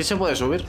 Aquí se puede subir.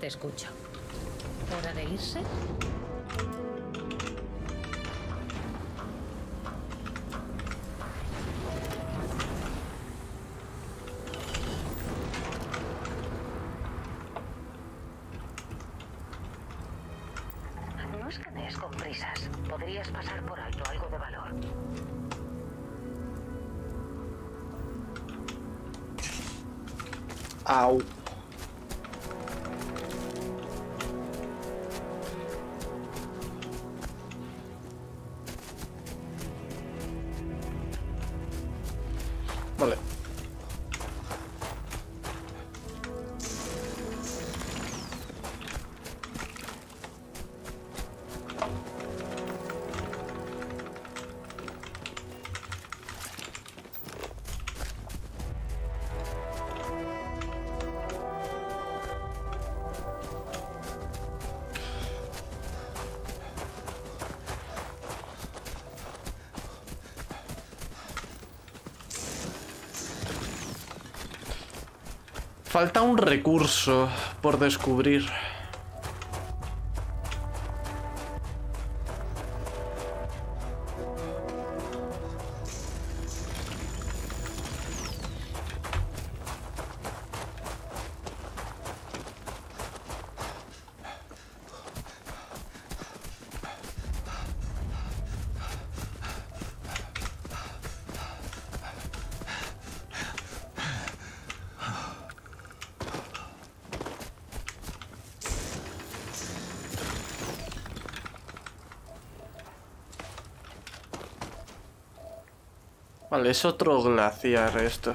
Te escucho. ¿Hora de irse? Vale. Falta un recurso por descubrir. Vale, es otro glaciar esto.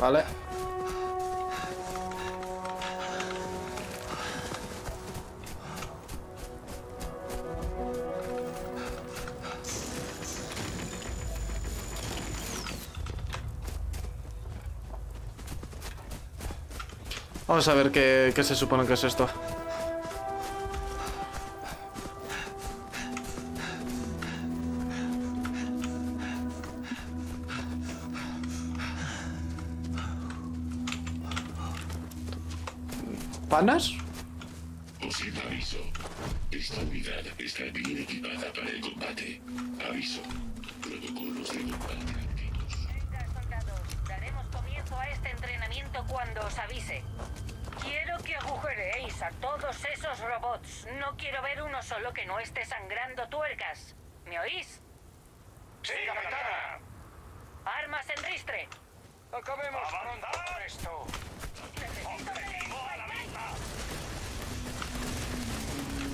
Vale. Vamos a ver qué, qué se supone que es esto. ¿Panas? Posible aviso. Esta unidad está bien equipada para el combate. Aviso. Protocolos de combate activos. Soldados. Daremos comienzo a este entrenamiento cuando os avise. Quiero que agujereéis a todos esos robots. No quiero ver uno solo que no esté sangrando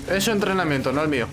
Es su entrenamiento, no el mío.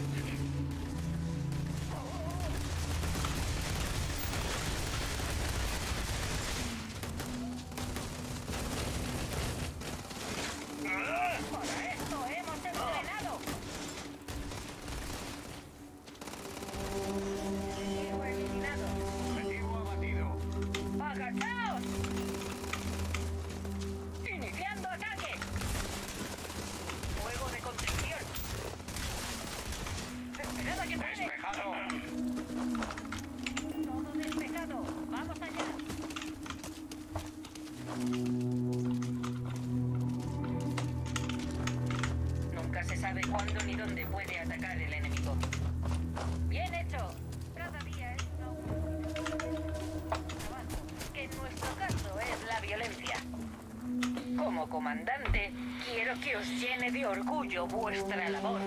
Vuestra labor.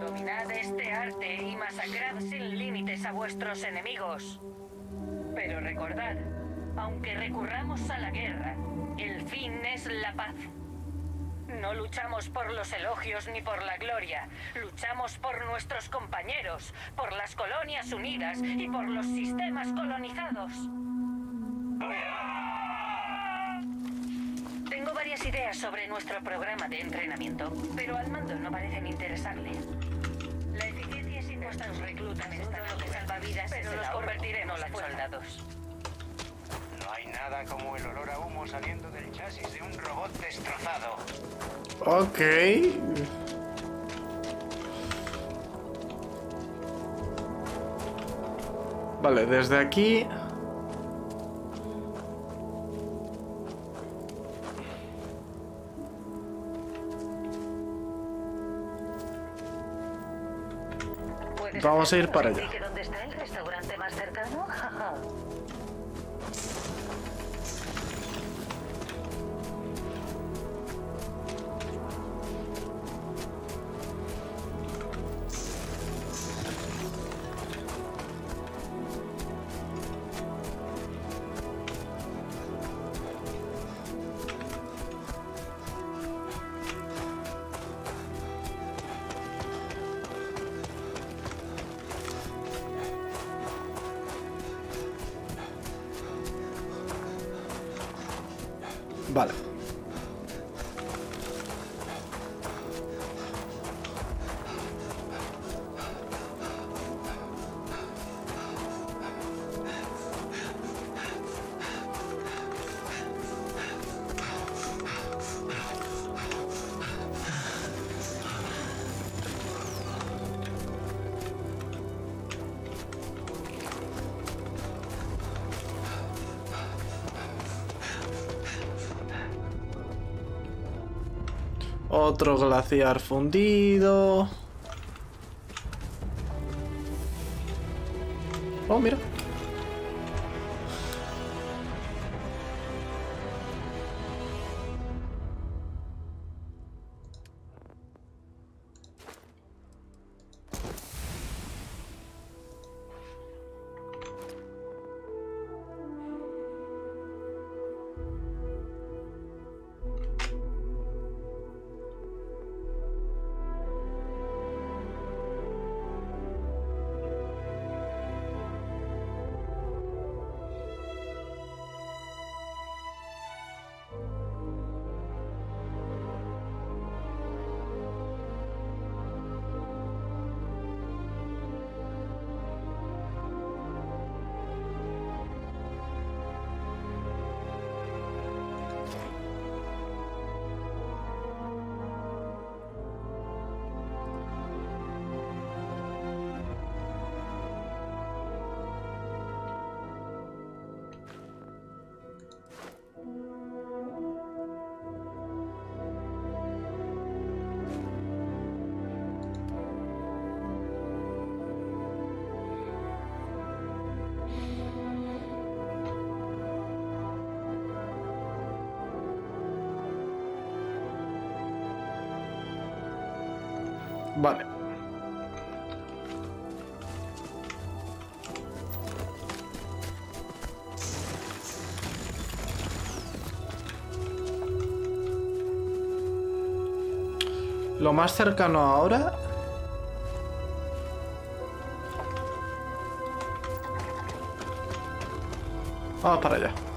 Dominad este arte y masacrad sin límites a vuestros enemigos. Pero recordad, aunque recurramos a la guerra, el fin es la paz. No luchamos por los elogios ni por la gloria, luchamos por nuestros compañeros, por las colonias unidas y por los sistemas colonizados. Ideas sobre nuestro programa de entrenamiento, pero al mando no parecen interesarle. La eficiencia es. Nuestros reclutas están lo que salva vidas, pero los convertiremos en soldados. No hay nada como el olor a humo saliendo del chasis de un robot destrozado. Ok. Vale, desde aquí... Vamos a ir para allá. Vale. Otro glaciar fundido. Oh, mira. Lo más cercano ahora... Vamos para allá.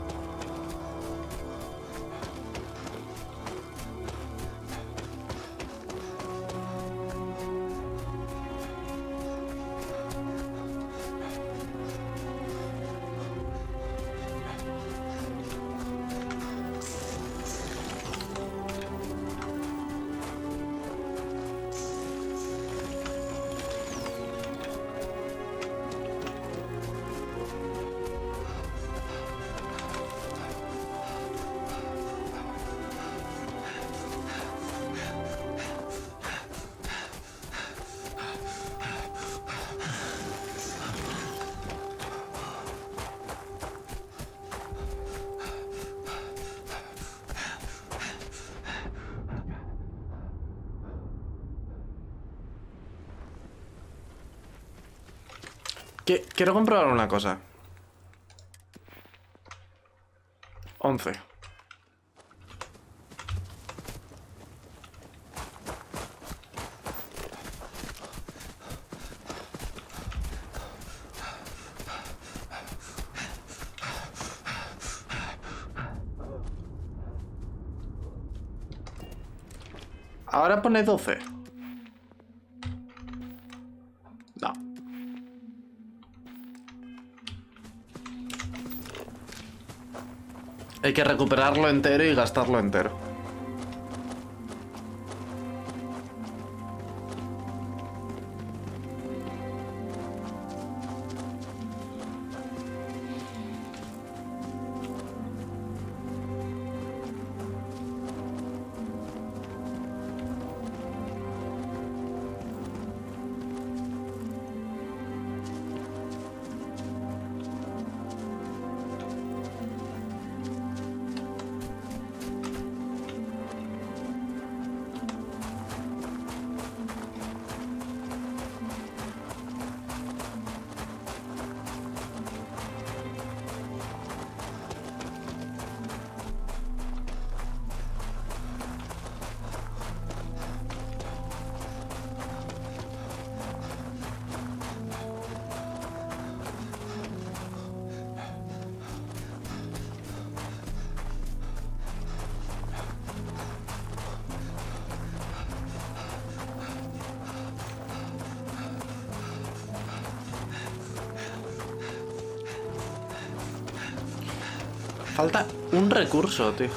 Quiero comprobar una cosa. 11. Ahora pone 12. Hay que recuperarlo entero y gastarlo entero. Falta un recurso, tío.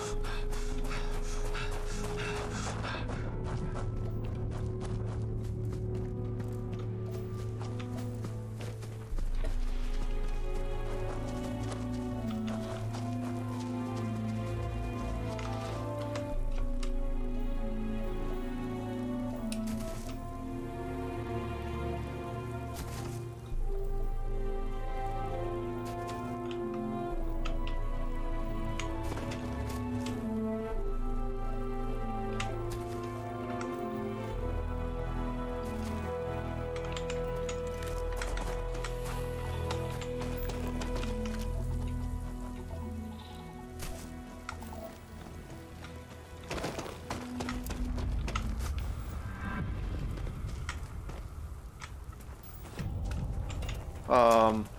Um,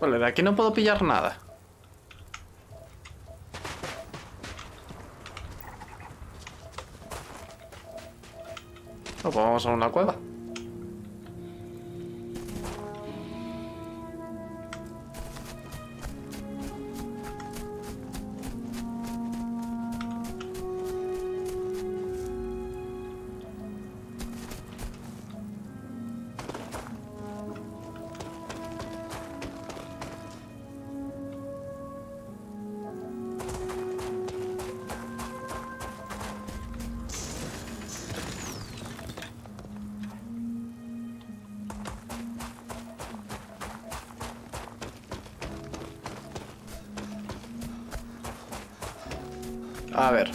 Vale, de aquí no puedo pillar nada. Pues vamos a una cueva. A ver.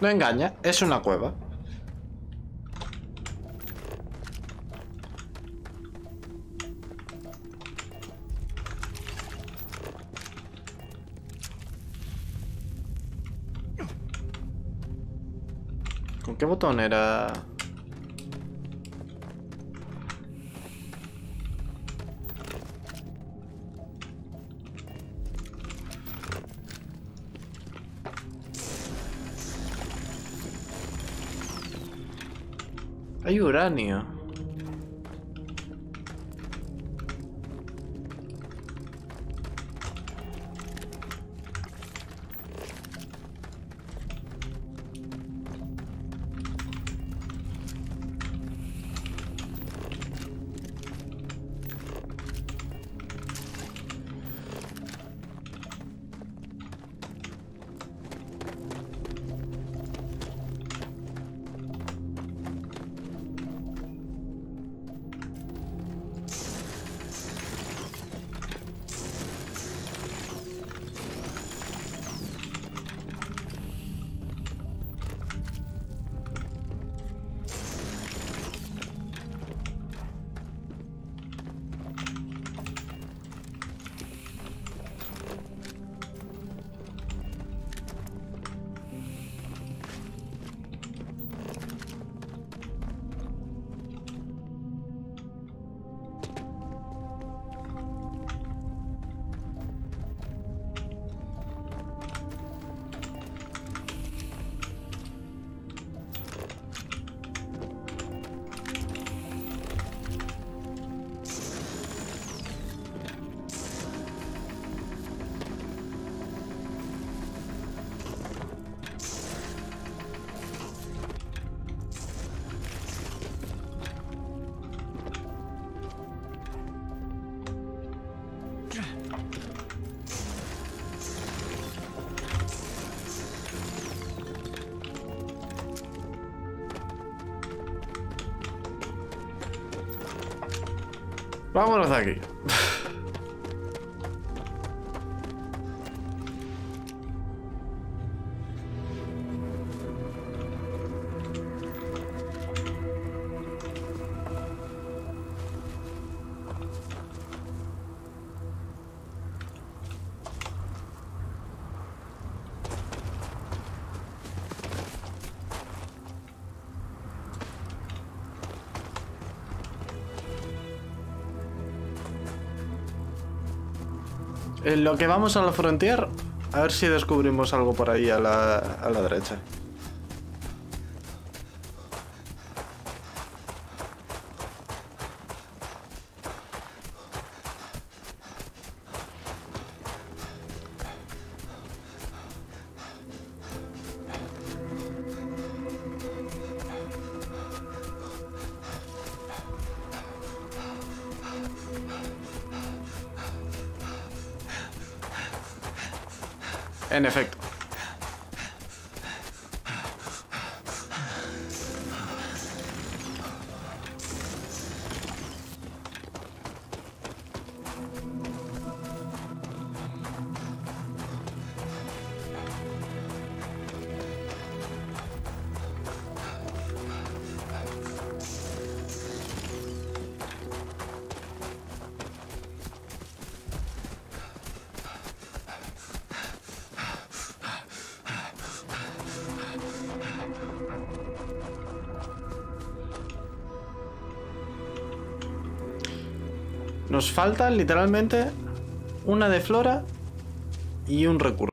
No engaña, es una cueva. ¿Con qué botón era? Hay uranio. Vámonos de aquí. Lo que vamos a la frontera, a ver si descubrimos algo por ahí a la, a la derecha. En efecto. Nos faltan literalmente una de flora y un recurso.